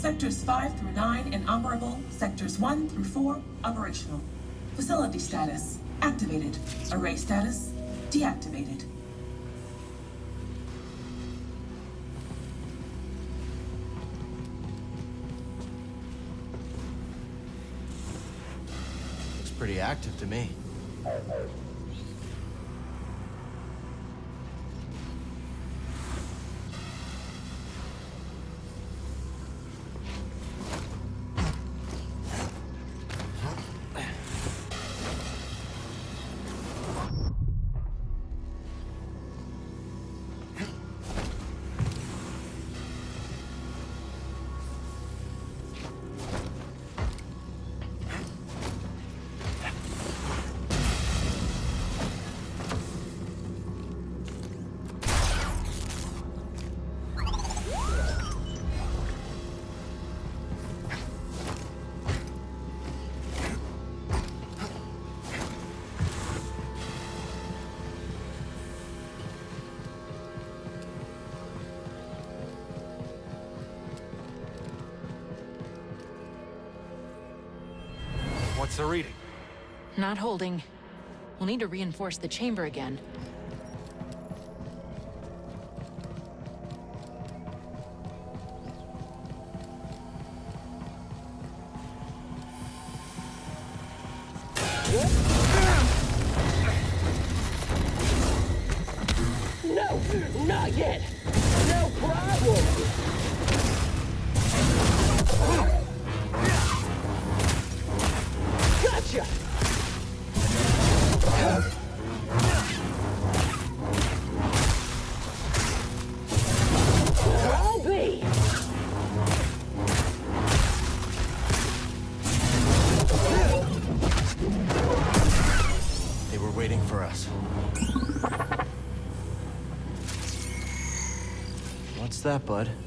Sectors 5 through 9 inoperable. Sectors 1 through 4 operational. Facility status activated. Array status deactivated. Looks pretty active to me. Reading? Not holding. We'll need to reinforce the chamber again. That, bud?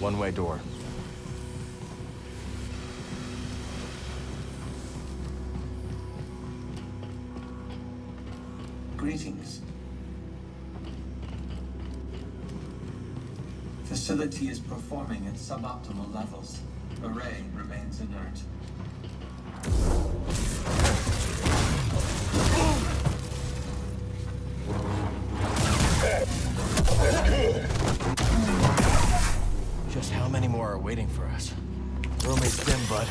One-way door. Facility is performing at suboptimal levels. Array remains inert. Just how many more are waiting for us? Room is dim, bud.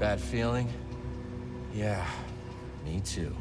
Bad feeling? Yeah, too.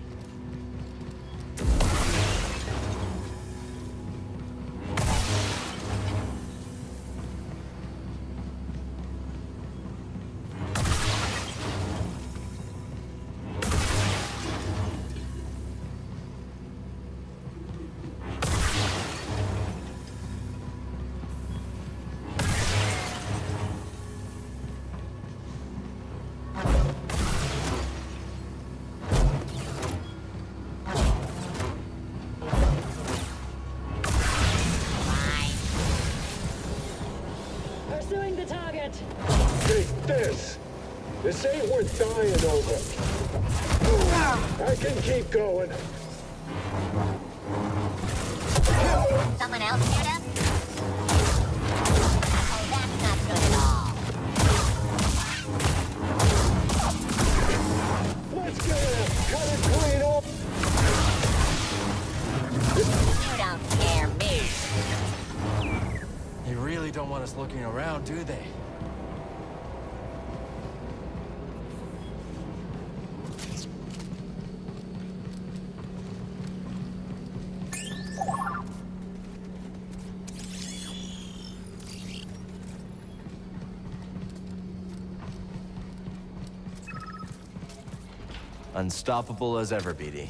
This. This ain't worth dying over. I can keep going. Someone else shoot him? Oh, that's not good at all. Let's get it. Cut it clean up. You don't scare me. They really don't want us looking around, do they? Unstoppable as ever, BD.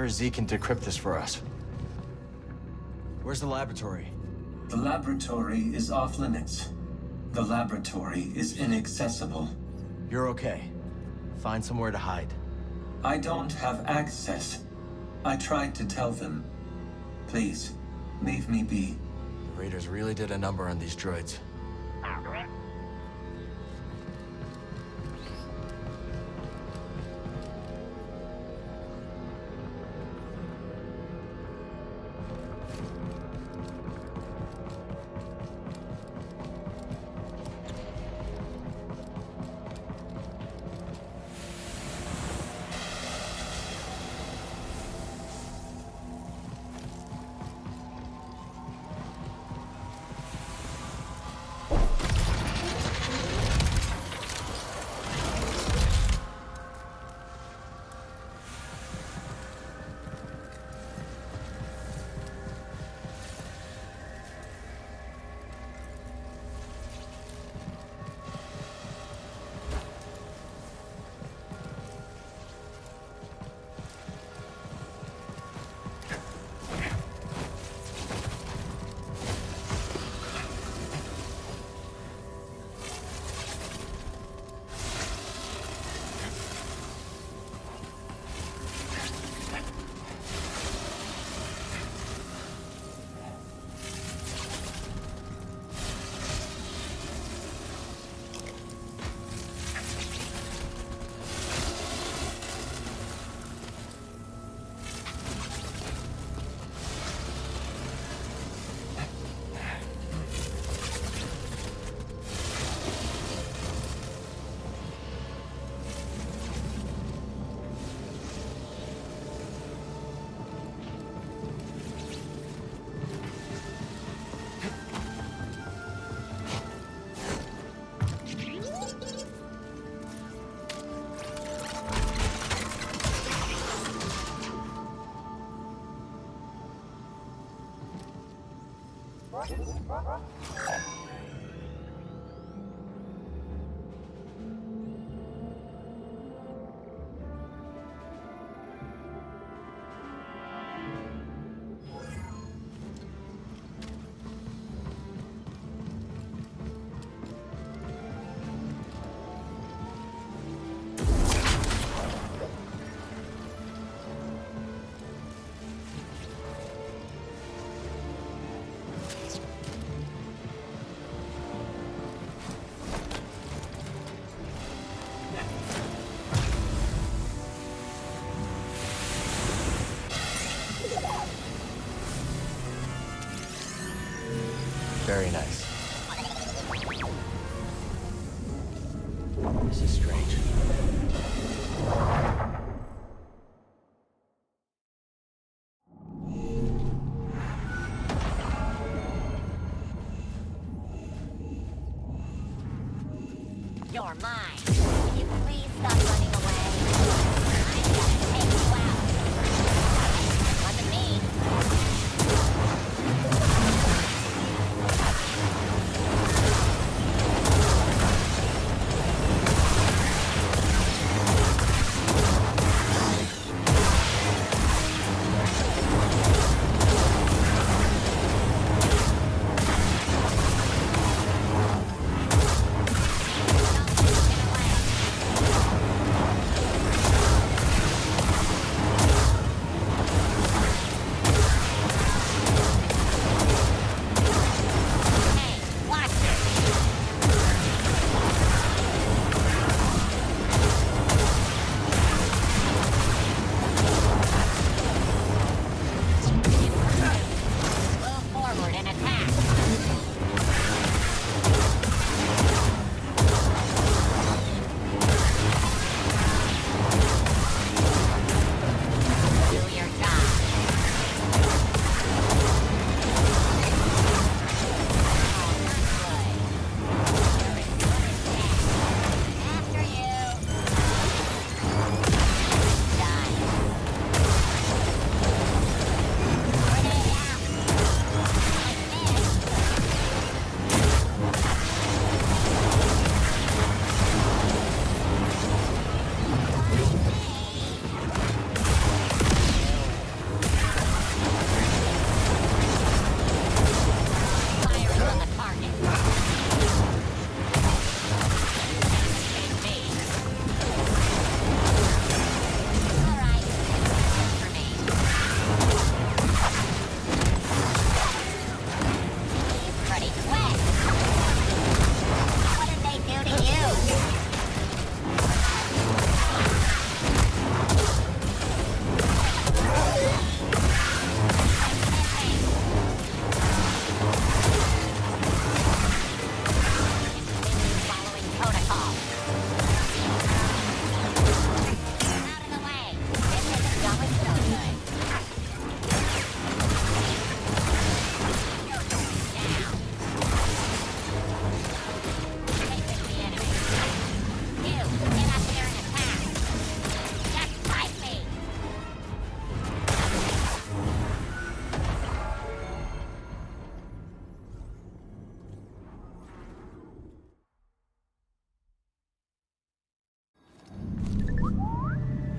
Sure Zee can decrypt this for us. Where's the laboratory? The laboratory is off limits. The laboratory is inaccessible. You're okay. Find somewhere to hide. I don't have access. I tried to tell them. Please, leave me be. The Raiders really did a number on these droids.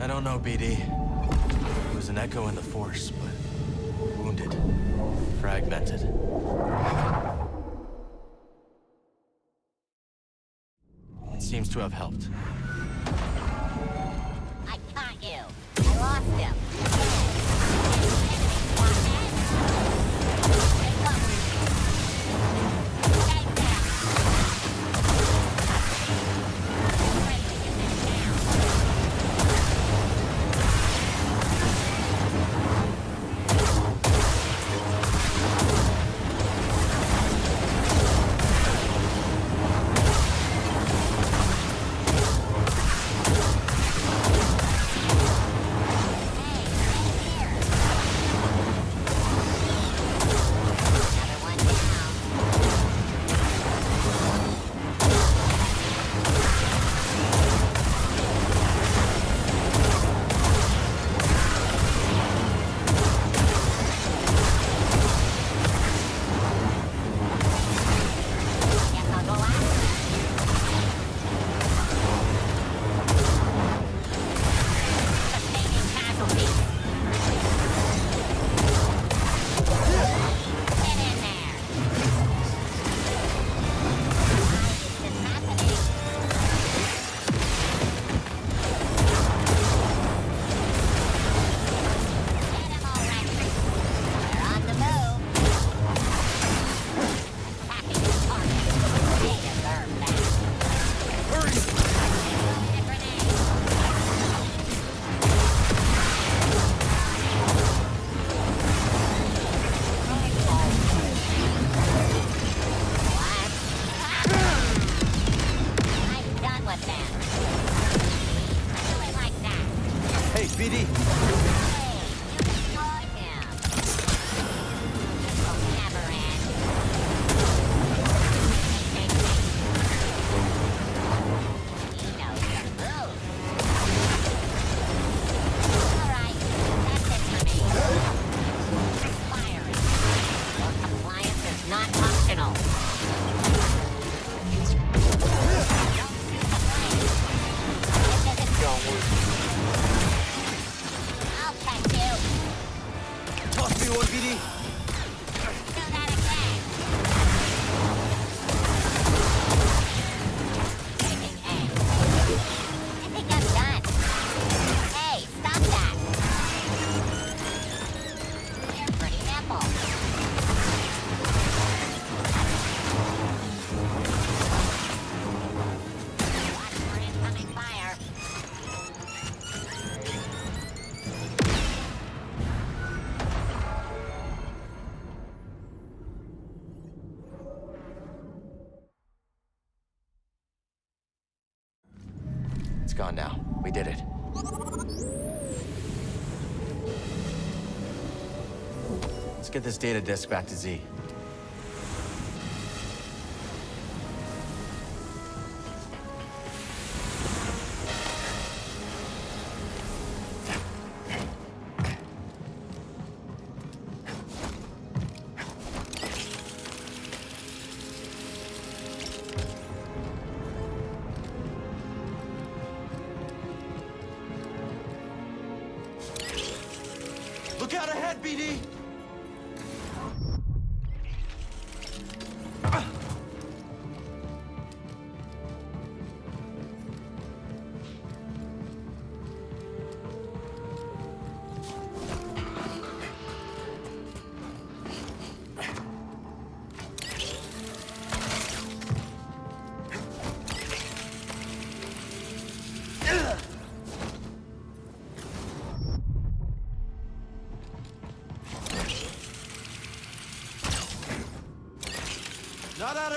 I don't know, BD. It was an echo in the Force, but wounded, fragmented. It seems to have helped. Get this data disk back to Zee. Look out ahead, BD!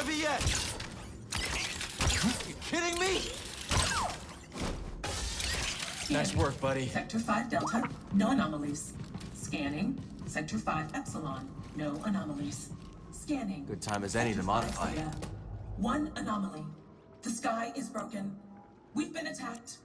Not out yet! You kidding me? Nice work, buddy. Sector 5 Delta, no anomalies. Scanning. Sector 5 Epsilon, no anomalies. Scanning. Good time as any to modify. 5 One anomaly. The sky is broken. We've been attacked.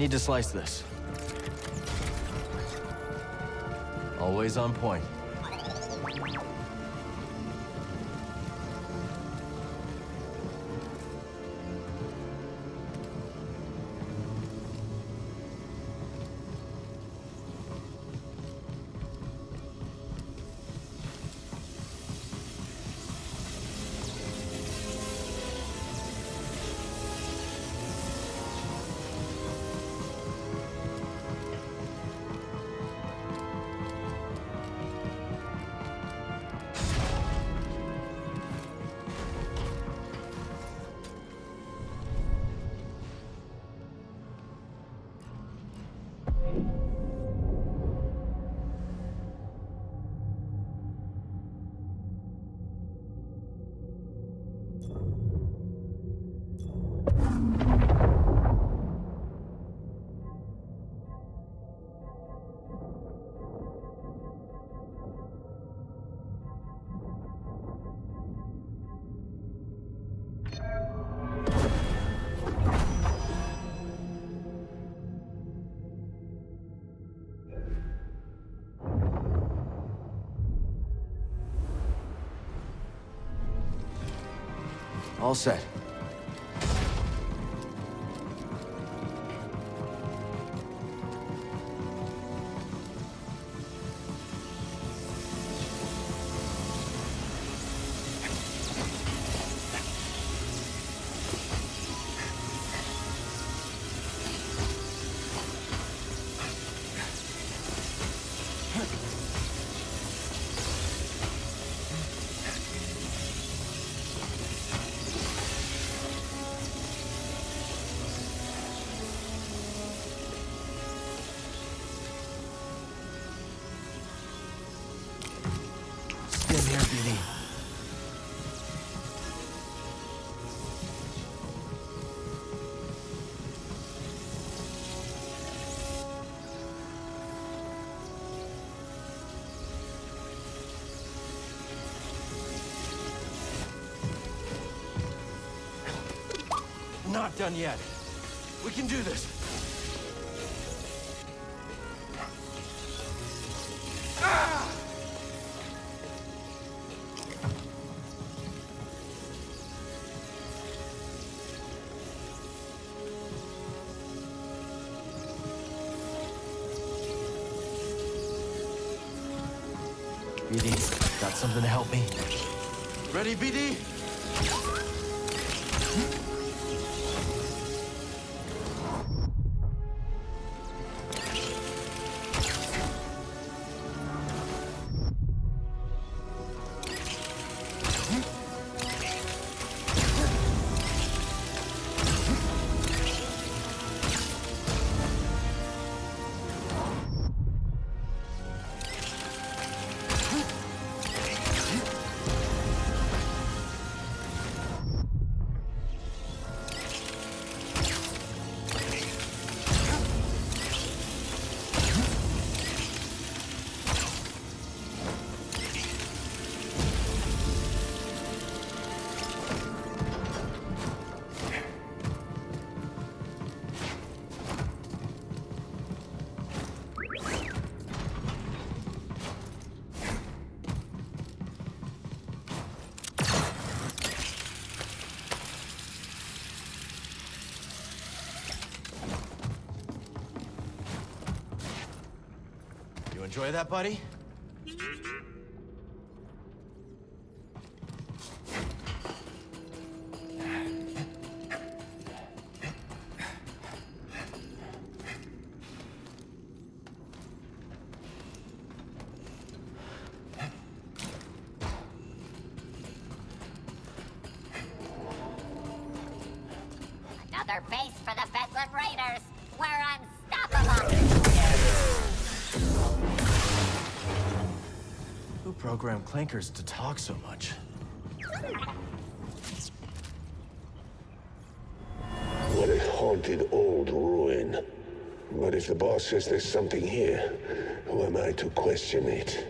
Need to slice this. Always on point. All set. Done yet. We can do this. Ah! BD, got something to help me. Ready, BD? Enjoy that, buddy? Another base for the Bedlam Raiders. We're unstoppable. Who programmed clankers to talk so much? What a haunted old ruin. But if the boss says there's something here, who am I to question it?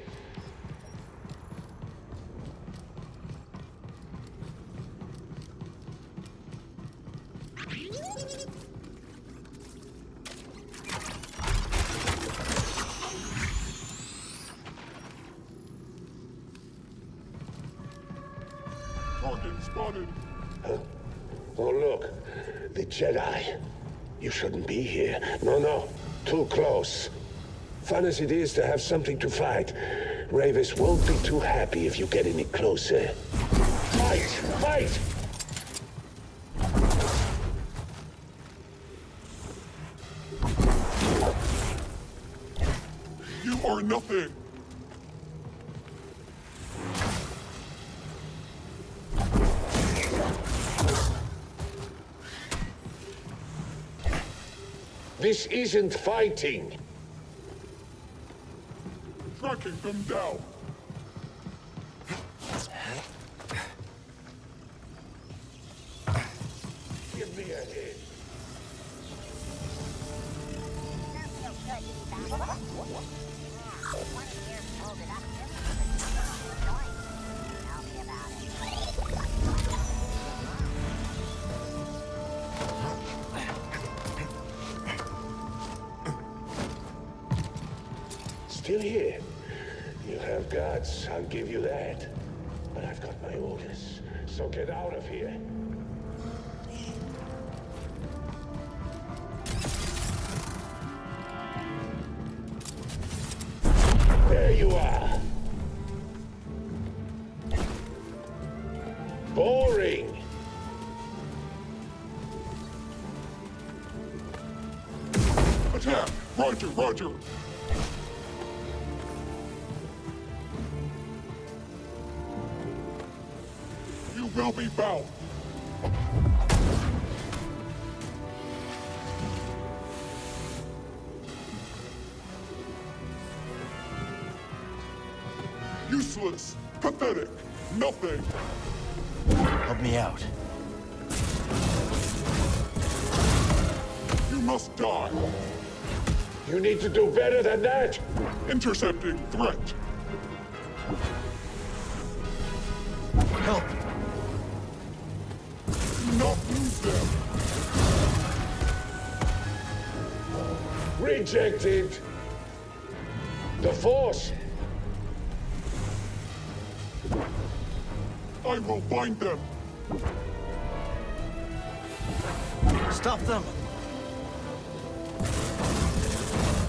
As it is to have something to fight, Rayvis won't be too happy if you get any closer. Fight! Fight! You are nothing. This isn't fighting. Them down. Guts, I'll give you that. But I've got my orders, So get out of here. There you are. Boring. Attack! Roger, roger! You will be bound! Useless! Pathetic! Nothing! Help me out. You must die! You need to do better than that. Intercepting threat! Rejected. The Force. I will bind them! Stop them!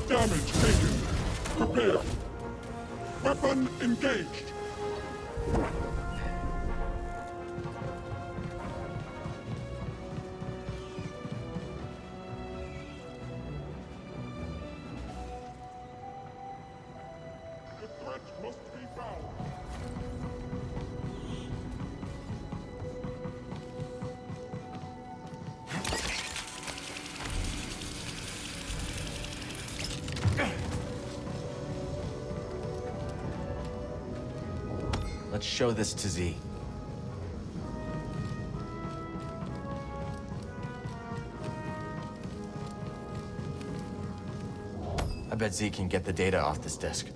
Damage taken! Prepare! Weapon engaged! Show this to Zee. I bet Zee can get the data off this disk.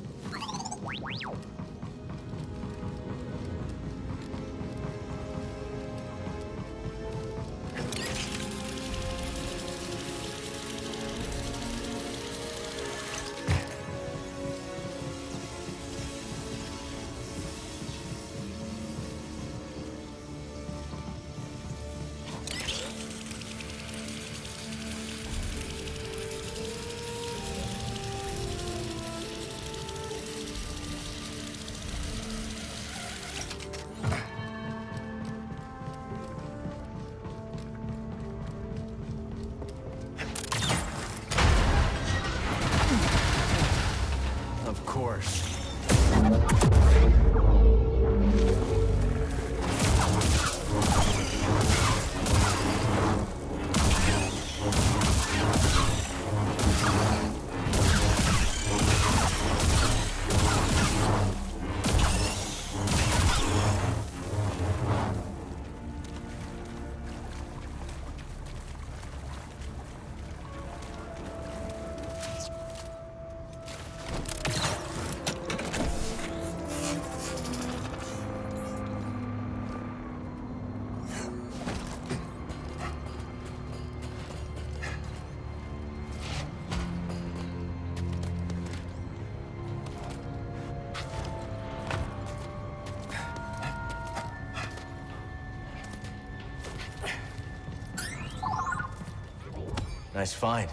Nice find.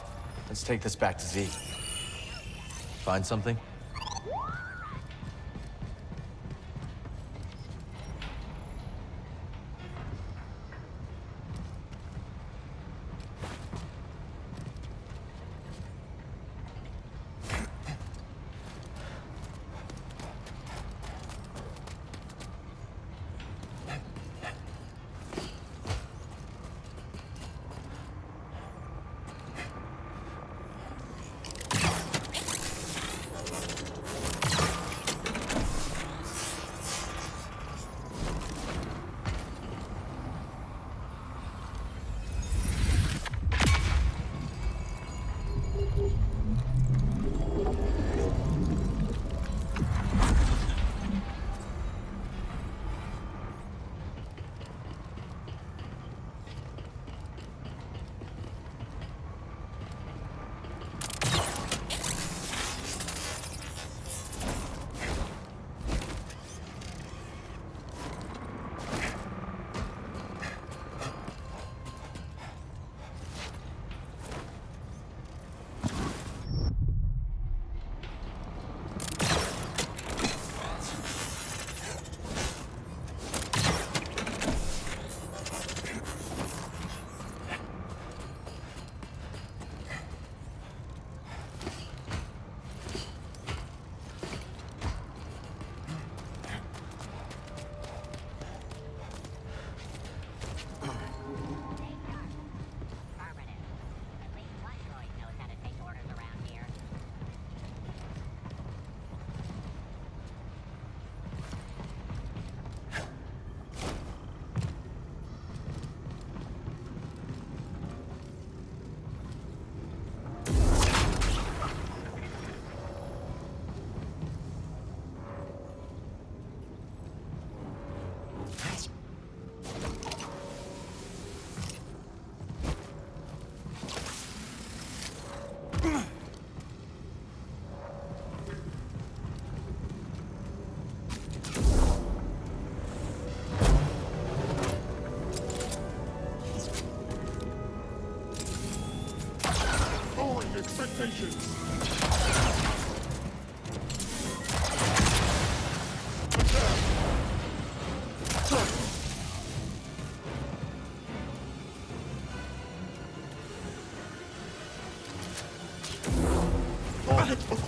Let's take this back to Zee. Find something?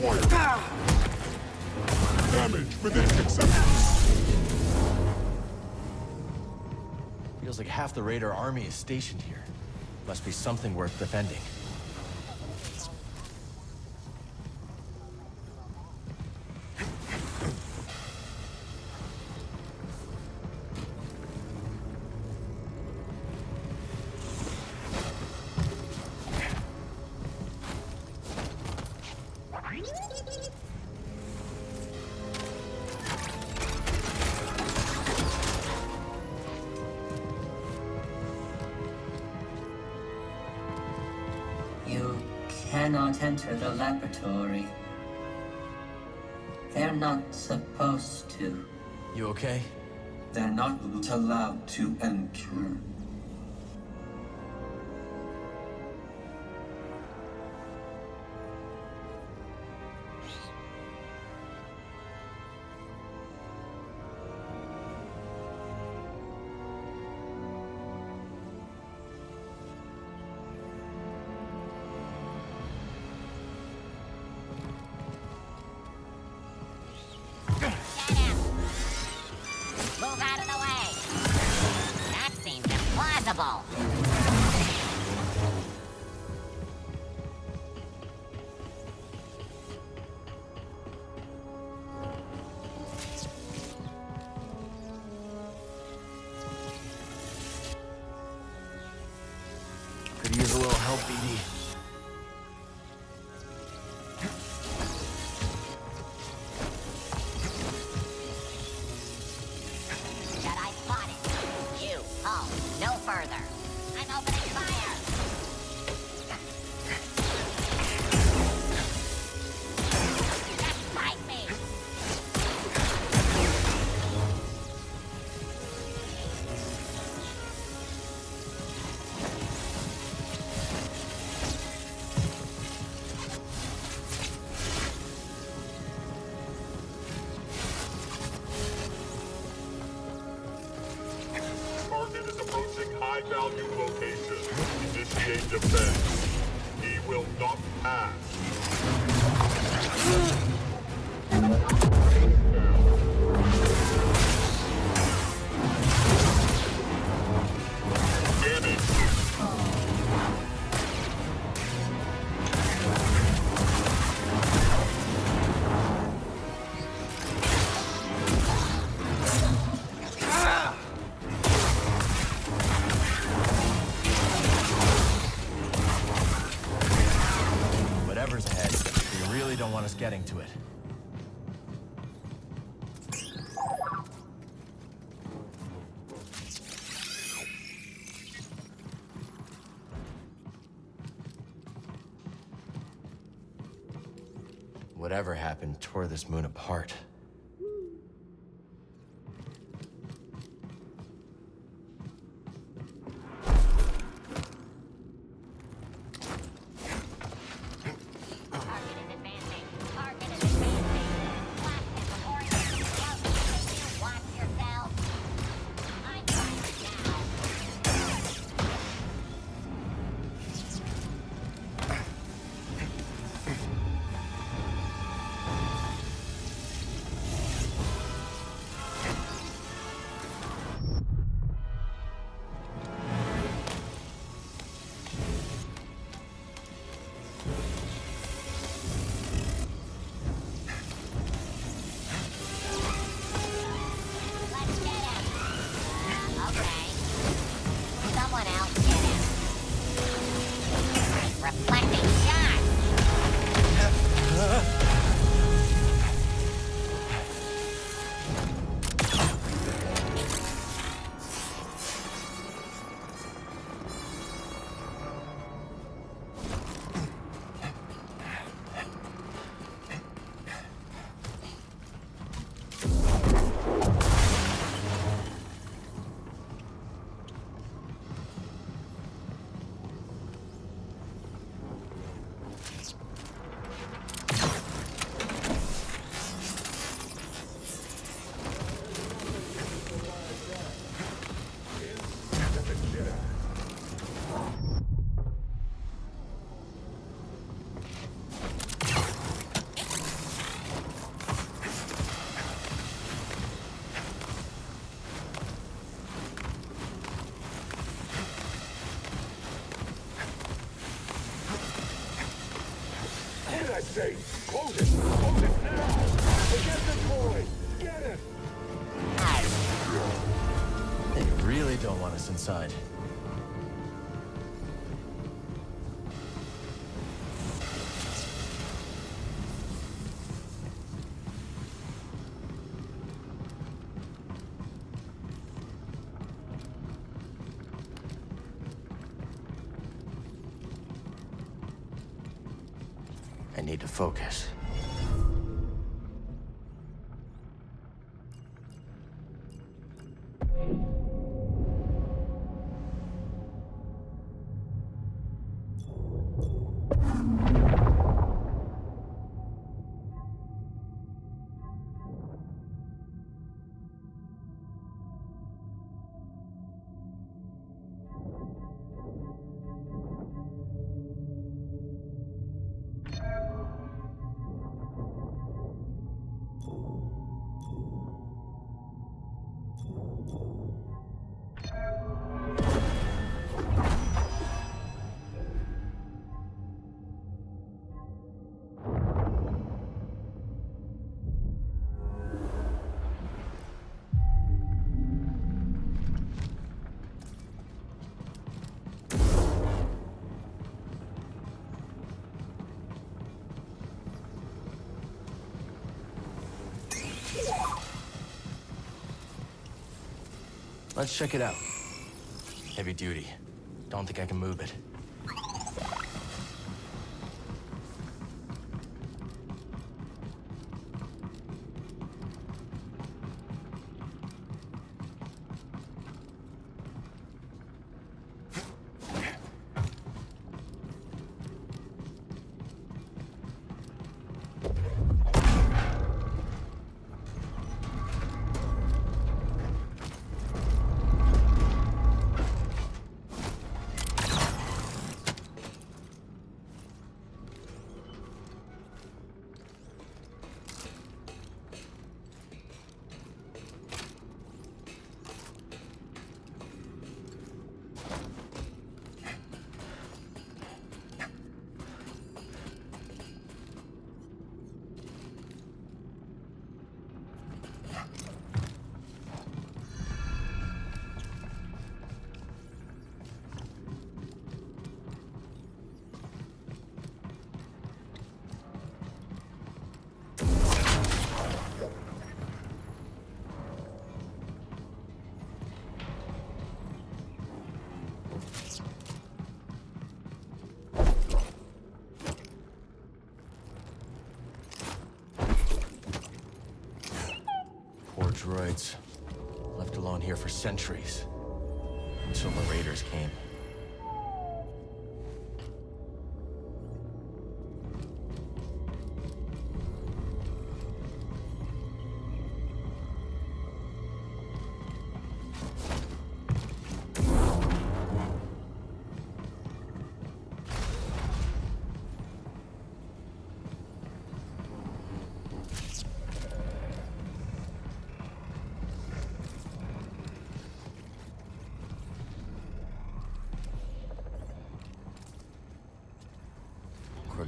fire. Damage. Feels like half the Raider army is stationed here. Must be something worth defending. to an unstoppable. whatever happened tore this moon apart. They really don't want us inside. Need to focus. Let's check it out. Heavy duty. Don't think I can move it.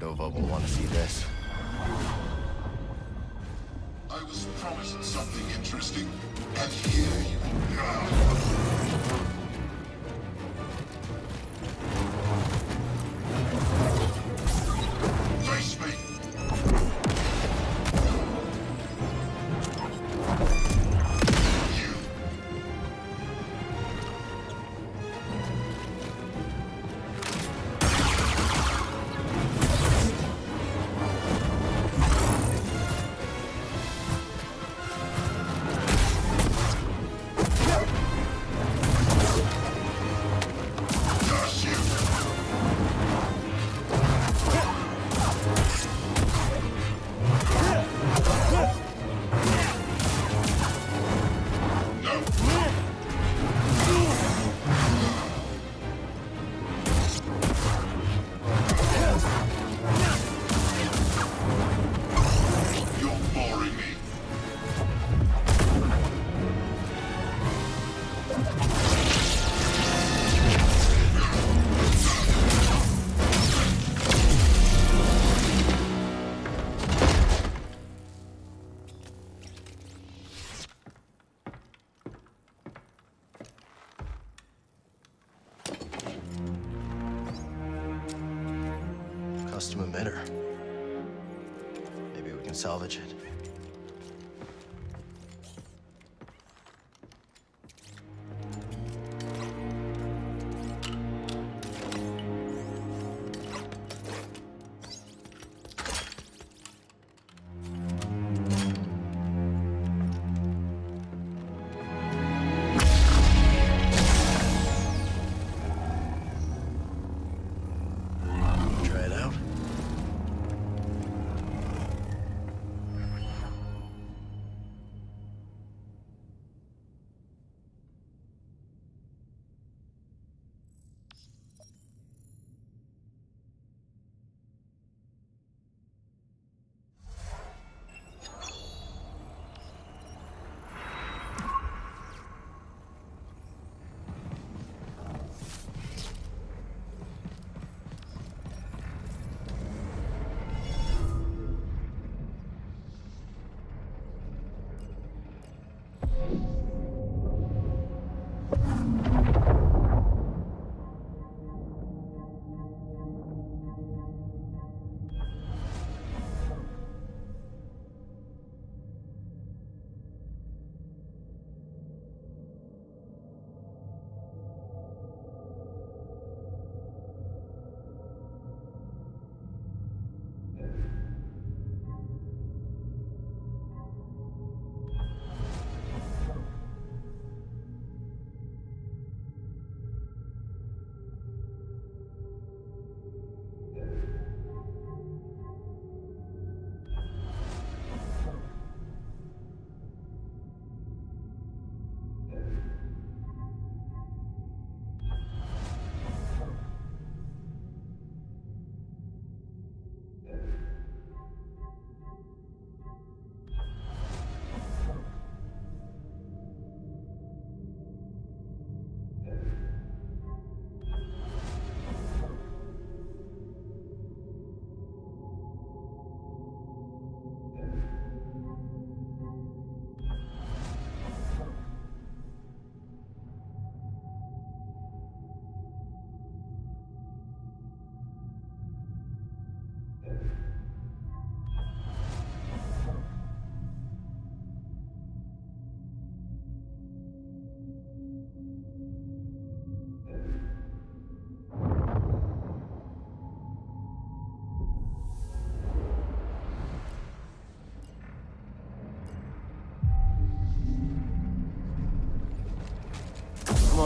Cordova will want to see this. I was promised something interesting, and here salvage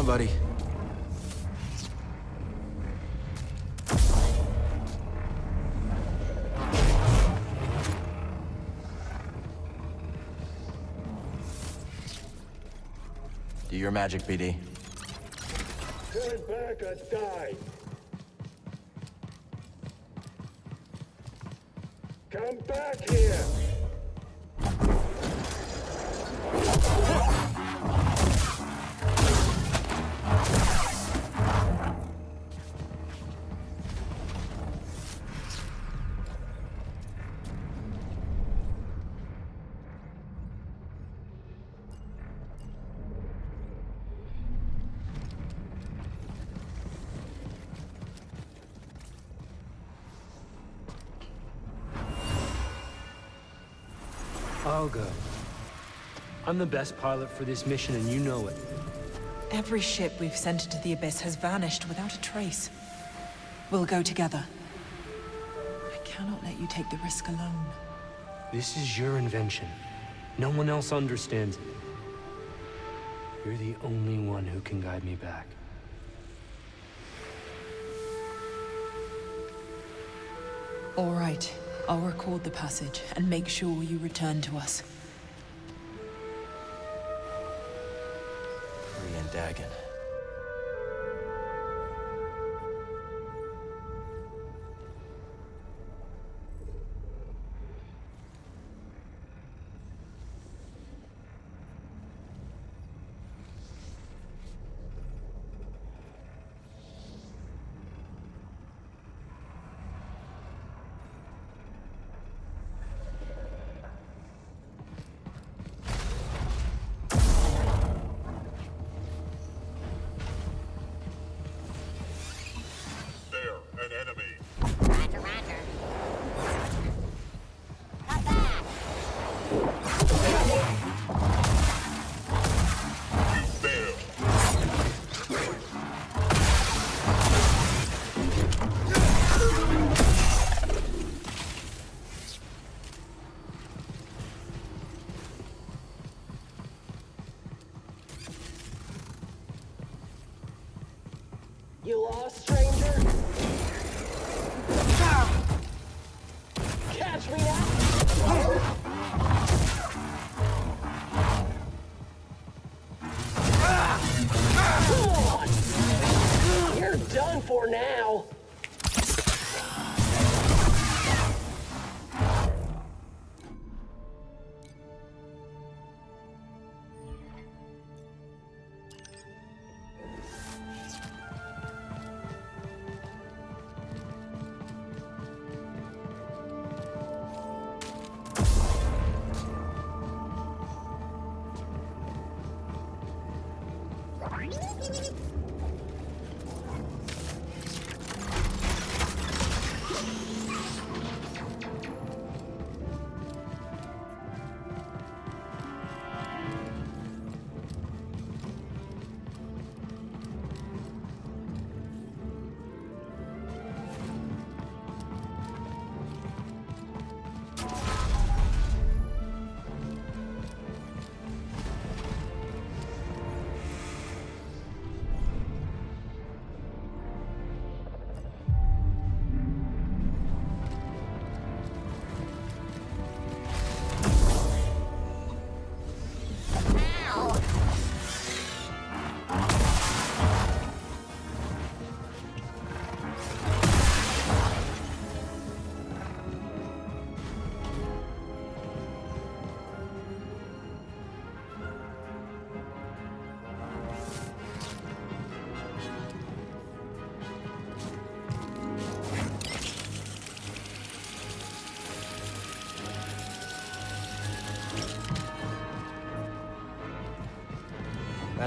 on, buddy. Do your magic, BD. Turn back or die. Come back here. I'll go. I'm the best pilot for this mission, and you know it. Every ship we've sent into the Abyss has vanished without a trace. We'll go together. I cannot let you take the risk alone. This is your invention. No one else understands it. You're the only one who can guide me back. All right. I'll record the passage and make sure you return to us. Free and Dagan.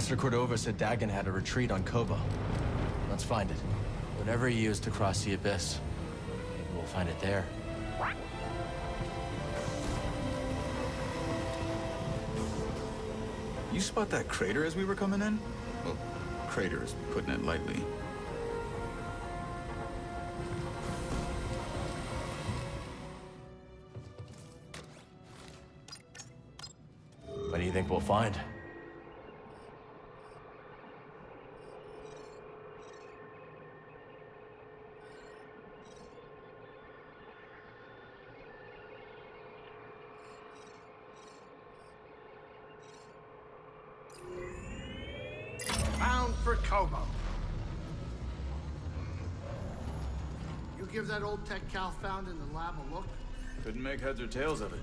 Master Cordova said Dagan had a retreat on Koboh. Let's find it. Whatever he used to cross the Abyss, maybe we'll find it there. You spot that crater as we were coming in? Well, crater is putting it lightly. That old tech Cal found in the lab a look? Couldn't make heads or tails of it.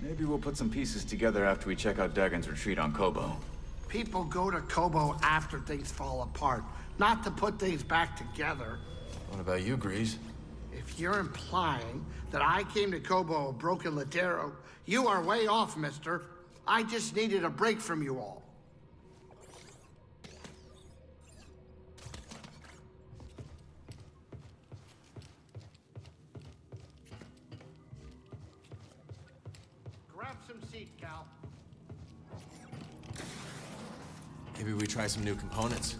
Maybe we'll put some pieces together after we check out Dagan's retreat on Koboh. People go to Koboh after things fall apart, not to put things back together. What about you, Greez? If you're implying that I came to Koboh a broken Latero, you are way off, mister. I just needed a break from you all. Maybe we try some new components.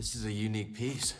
This is a unique piece.